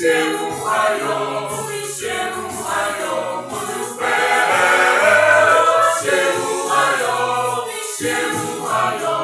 Chegou o raio, chegou o raio, quando espera. Chegou o raio, chegou o raio.